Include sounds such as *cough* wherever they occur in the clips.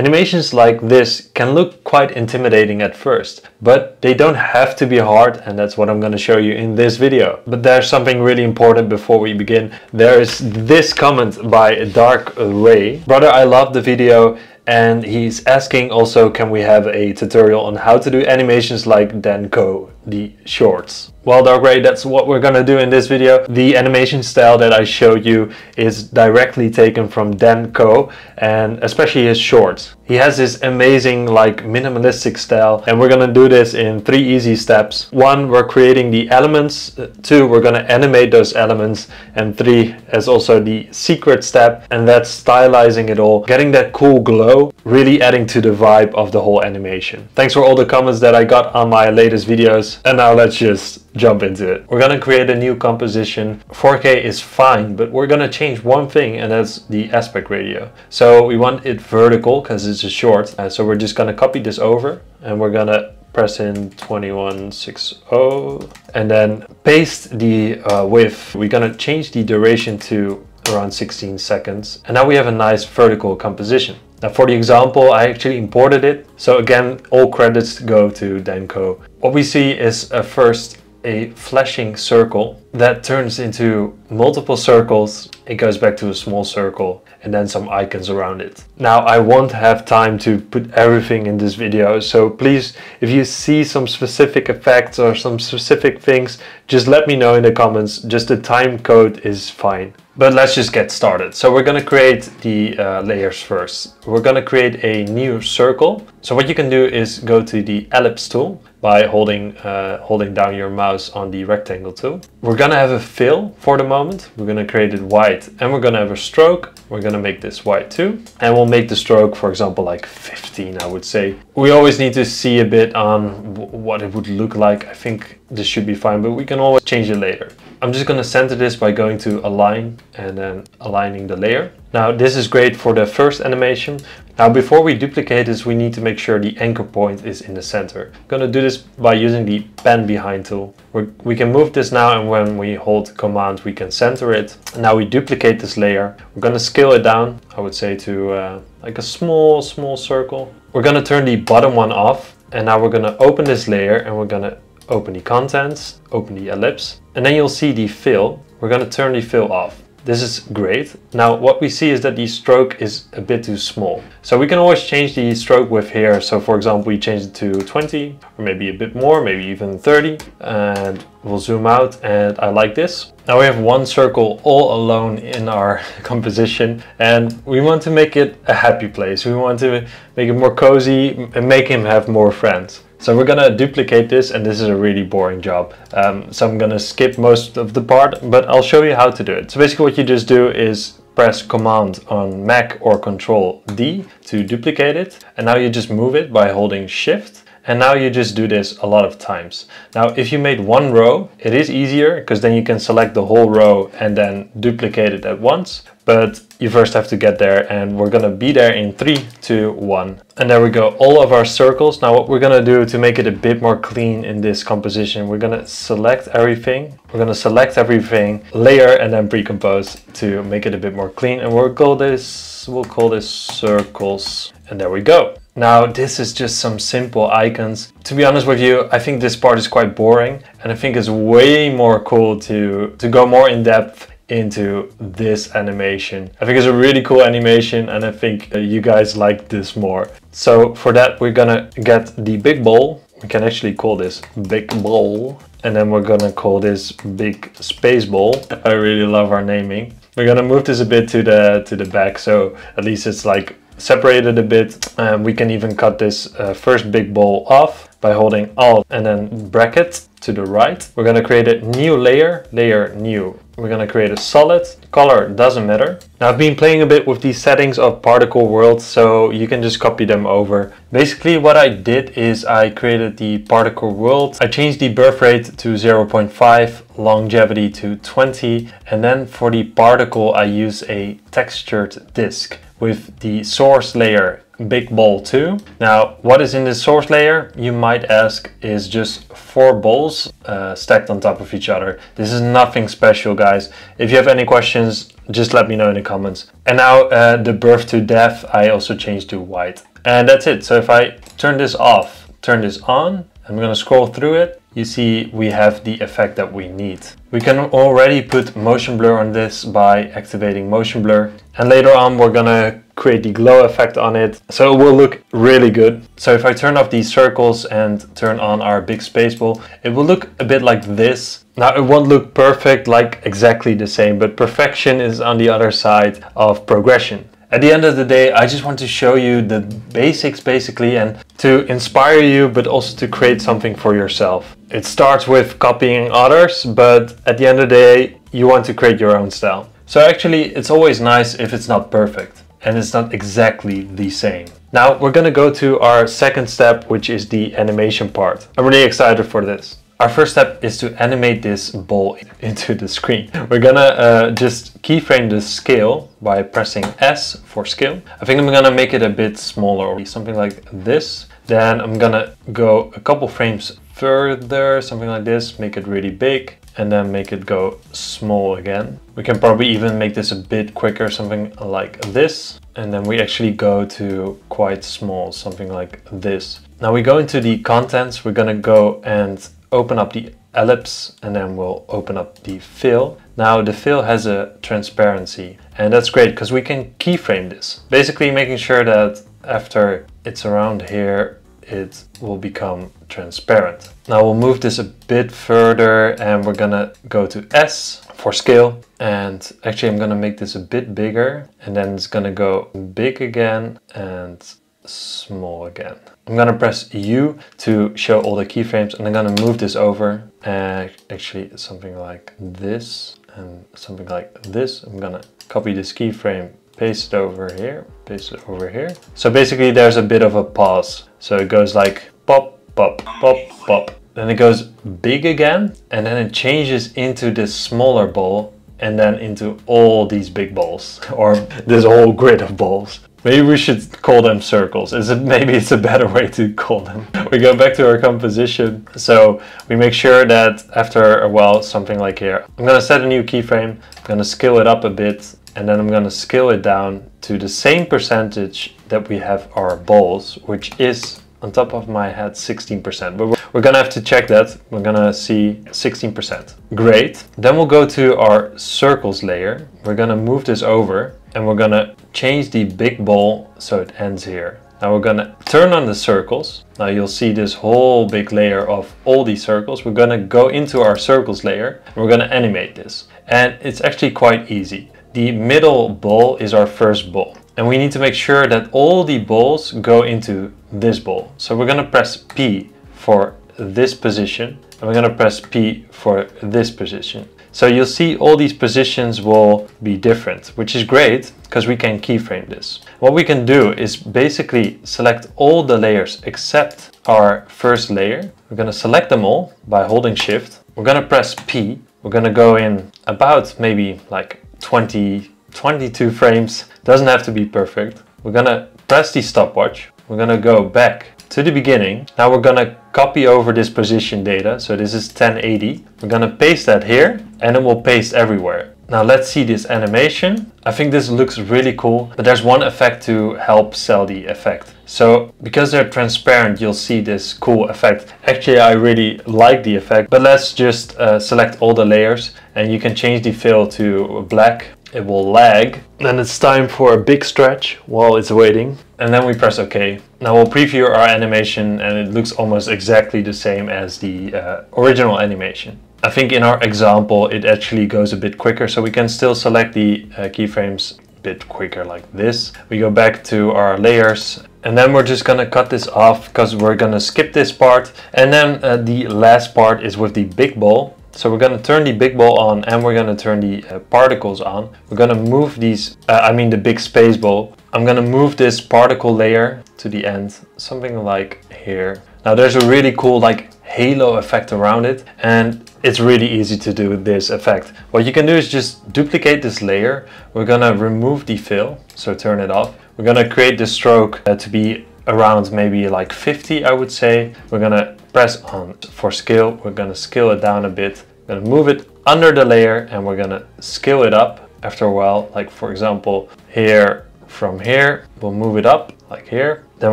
Animations like this can look quite intimidating at first, but they don't have to be hard and that's what I'm going to show you in this video. But there's something really important before we begin. There is this comment by Dark Ray. Brother, I love the video and he's asking also can we have a tutorial on how to do animations like Dan Koe, the shorts. Well Dark Ray, that's what we're gonna do in this video. The animation style that I showed you is directly taken from Dan Koe and especially his shorts. He has this amazing like minimalistic style and we're gonna do this in three easy steps. One, we're creating the elements. Two, we're gonna animate those elements. And three, as also the secret step and that's stylizing it all, getting that cool glow, really adding to the vibe of the whole animation. Thanks for all the comments that I got on my latest videos and now let's just jump into it. We're gonna create a new composition. 4K is fine, but we're gonna change one thing and that's the aspect ratio. So we want it vertical because it's a short. Uh, so we're just gonna copy this over and we're gonna press in 2160 and then paste the uh, width. We're gonna change the duration to around 16 seconds. And now we have a nice vertical composition. Now for the example, I actually imported it. So again, all credits go to Dan Koe. What we see is a first a flashing circle that turns into multiple circles. It goes back to a small circle and then some icons around it. Now I won't have time to put everything in this video. So please, if you see some specific effects or some specific things, just let me know in the comments. Just the time code is fine. But let's just get started. So we're gonna create the uh, layers first. We're gonna create a new circle. So what you can do is go to the ellipse tool by holding, uh, holding down your mouse on the rectangle tool. We're gonna have a fill for the moment. We're gonna create it white and we're gonna have a stroke. We're gonna make this white too. And we'll make the stroke, for example, like 15, I would say. We always need to see a bit on what it would look like. I think this should be fine, but we can always change it later. I'm just gonna center this by going to align and then aligning the layer. Now this is great for the first animation. Now before we duplicate this, we need to make sure the anchor point is in the center. I'm gonna do this by using the pan behind tool. We're, we can move this now and when we hold command, we can center it. now we duplicate this layer. We're gonna scale it down, I would say to uh, like a small, small circle. We're gonna turn the bottom one off and now we're gonna open this layer and we're gonna open the contents, open the ellipse, and then you'll see the fill. We're going to turn the fill off. This is great. Now what we see is that the stroke is a bit too small. So we can always change the stroke width here. So for example, we change it to 20 or maybe a bit more, maybe even 30 and we'll zoom out and I like this. Now we have one circle all alone in our *laughs* composition and we want to make it a happy place. We want to make it more cozy and make him have more friends. So we're gonna duplicate this and this is a really boring job. Um, so I'm gonna skip most of the part, but I'll show you how to do it. So basically what you just do is press command on Mac or control D to duplicate it. And now you just move it by holding shift and now you just do this a lot of times. Now, if you made one row, it is easier because then you can select the whole row and then duplicate it at once. But you first have to get there and we're gonna be there in three, two, one. And there we go, all of our circles. Now what we're gonna do to make it a bit more clean in this composition, we're gonna select everything. We're gonna select everything, layer and then pre-compose to make it a bit more clean. And we'll call this, we'll call this circles. And there we go. Now this is just some simple icons. To be honest with you, I think this part is quite boring and I think it's way more cool to, to go more in depth into this animation. I think it's a really cool animation and I think uh, you guys like this more. So for that we're gonna get the big ball. We can actually call this big ball and then we're gonna call this big space ball. I really love our naming. We're gonna move this a bit to the to the back so at least it's like separated a bit. Um, we can even cut this uh, first big ball off by holding Alt and then bracket to the right. We're gonna create a new layer, layer new. We're gonna create a solid, color doesn't matter. Now I've been playing a bit with these settings of particle world so you can just copy them over. Basically what I did is I created the particle world. I changed the birth rate to 0.5, longevity to 20 and then for the particle I use a textured disk with the source layer big ball too. Now, what is in the source layer, you might ask, is just four balls uh, stacked on top of each other. This is nothing special, guys. If you have any questions, just let me know in the comments. And now uh, the birth to death, I also changed to white. And that's it. So if I turn this off, turn this on, I'm gonna scroll through it. You see we have the effect that we need. We can already put motion blur on this by activating motion blur. And later on we're gonna create the glow effect on it. So it will look really good. So if I turn off these circles and turn on our big space ball, it will look a bit like this. Now it won't look perfect like exactly the same, but perfection is on the other side of progression. At the end of the day, I just want to show you the basics basically and to inspire you, but also to create something for yourself. It starts with copying others, but at the end of the day, you want to create your own style. So actually, it's always nice if it's not perfect and it's not exactly the same. Now we're gonna go to our second step, which is the animation part. I'm really excited for this. Our first step is to animate this ball *laughs* into the screen. We're gonna uh, just keyframe the scale by pressing S for scale. I think I'm gonna make it a bit smaller, something like this. Then I'm gonna go a couple frames further, something like this, make it really big and then make it go small again. We can probably even make this a bit quicker, something like this. And then we actually go to quite small, something like this. Now we go into the contents, we're gonna go and open up the ellipse and then we'll open up the fill. Now the fill has a transparency and that's great because we can keyframe this. Basically making sure that after it's around here it will become transparent. Now we'll move this a bit further and we're gonna go to S for scale and actually I'm gonna make this a bit bigger and then it's gonna go big again and small again. I'm gonna press U to show all the keyframes and I'm gonna move this over and actually something like this and something like this. I'm gonna copy this keyframe, paste it over here, paste it over here. So basically there's a bit of a pause. So it goes like pop, pop, pop, pop. Then it goes big again and then it changes into this smaller ball and then into all these big balls *laughs* or this whole grid of balls. Maybe we should call them circles. Is it *laughs* maybe it's a better way to call them? We go back to our composition. So we make sure that after a while, something like here, I'm gonna set a new keyframe. I'm gonna scale it up a bit and then I'm gonna scale it down to the same percentage that we have our balls, which is on top of my head 16%. But we're gonna have to check that. We're gonna see 16%. Great. Then we'll go to our circles layer. We're gonna move this over and we're gonna change the big ball so it ends here. Now we're gonna turn on the circles. Now you'll see this whole big layer of all these circles. We're gonna go into our circles layer and we're gonna animate this. And it's actually quite easy. The middle ball is our first ball. And we need to make sure that all the balls go into this ball. So we're gonna press P for this position and we're gonna press P for this position. So you'll see all these positions will be different, which is great because we can keyframe this. What we can do is basically select all the layers except our first layer. We're gonna select them all by holding shift. We're gonna press P. We're gonna go in about maybe like 20, 22 frames. Doesn't have to be perfect. We're gonna press the stopwatch. We're gonna go back to the beginning. Now we're gonna copy over this position data. So this is 1080. We're gonna paste that here and it will paste everywhere. Now let's see this animation. I think this looks really cool, but there's one effect to help sell the effect. So because they're transparent, you'll see this cool effect. Actually, I really like the effect, but let's just uh, select all the layers and you can change the fill to black it will lag. Then it's time for a big stretch while it's waiting. And then we press OK. Now we'll preview our animation and it looks almost exactly the same as the uh, original animation. I think in our example it actually goes a bit quicker so we can still select the uh, keyframes a bit quicker like this. We go back to our layers and then we're just gonna cut this off because we're gonna skip this part and then uh, the last part is with the big ball so we're going to turn the big ball on and we're going to turn the uh, particles on. We're going to move these, uh, I mean the big space ball. I'm going to move this particle layer to the end, something like here. Now there's a really cool like halo effect around it and it's really easy to do this effect. What you can do is just duplicate this layer. We're going to remove the fill, so turn it off. We're gonna create the stroke uh, to be around maybe like 50, I would say. We're gonna press on for scale. We're gonna scale it down a bit. Gonna move it under the layer and we're gonna scale it up after a while. Like for example, here from here, we'll move it up like here. Then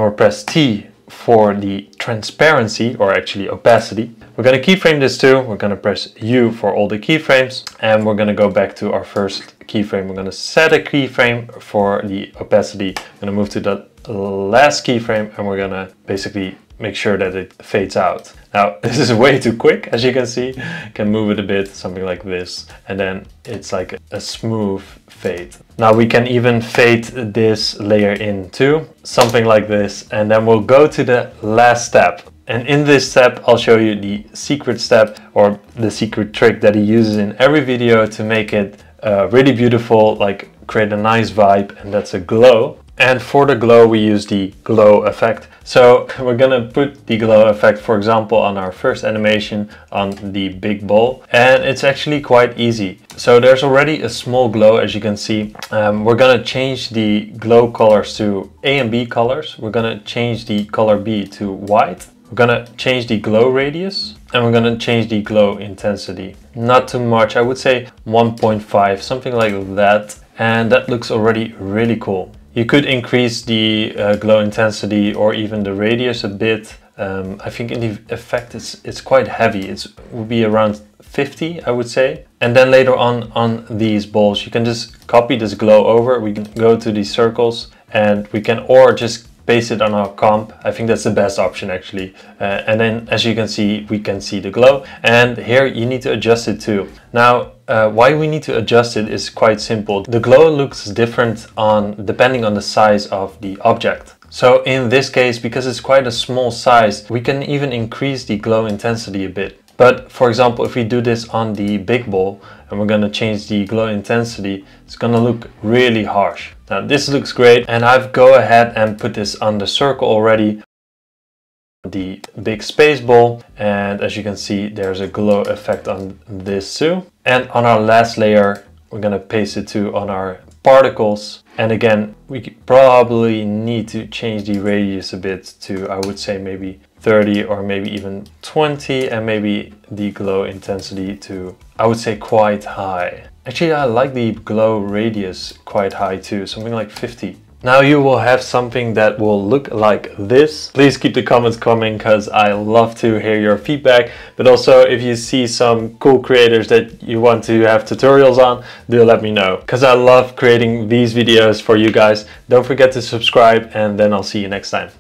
we'll press T for the transparency or actually opacity. We're to keyframe this too. We're to press U for all the keyframes and we're to go back to our first keyframe. We're to set a keyframe for the opacity. I'm to move to the last keyframe and we're to basically make sure that it fades out. Now *laughs* this is way too quick as you can see. can move it a bit, something like this. And then it's like a smooth fade. Now we can even fade this layer in too, something like this. And then we'll go to the last step. And in this step, I'll show you the secret step or the secret trick that he uses in every video to make it uh, really beautiful, like create a nice vibe and that's a glow. And for the glow, we use the glow effect. So *laughs* we're gonna put the glow effect, for example, on our first animation on the big ball. And it's actually quite easy. So there's already a small glow, as you can see. Um, we're gonna change the glow colors to A and B colors. We're gonna change the color B to white. We're gonna change the glow radius and we're gonna change the glow intensity. Not too much, I would say 1.5, something like that. And that looks already really cool. You could increase the uh, glow intensity or even the radius a bit. Um, I think in the effect it's, it's quite heavy. It would be around 50, I would say. And then later on on these balls, you can just copy this glow over. We can go to these circles and we can, or just paste it on our comp. I think that's the best option actually. Uh, and then as you can see, we can see the glow. And here you need to adjust it too. Now, uh, why we need to adjust it is quite simple. The glow looks different on depending on the size of the object. So in this case, because it's quite a small size, we can even increase the glow intensity a bit. But for example, if we do this on the big ball and we're gonna change the glow intensity, it's gonna look really harsh. Now this looks great and I've go ahead and put this on the circle already. The big space ball and as you can see there's a glow effect on this too. And on our last layer we're gonna paste it to on our particles. And again we probably need to change the radius a bit to I would say maybe 30 or maybe even 20 and maybe the glow intensity to I would say quite high actually I like the glow radius quite high too something like 50 now you will have something that will look like this. Please keep the comments coming because I love to hear your feedback. But also if you see some cool creators that you want to have tutorials on, do let me know. Because I love creating these videos for you guys. Don't forget to subscribe and then I'll see you next time.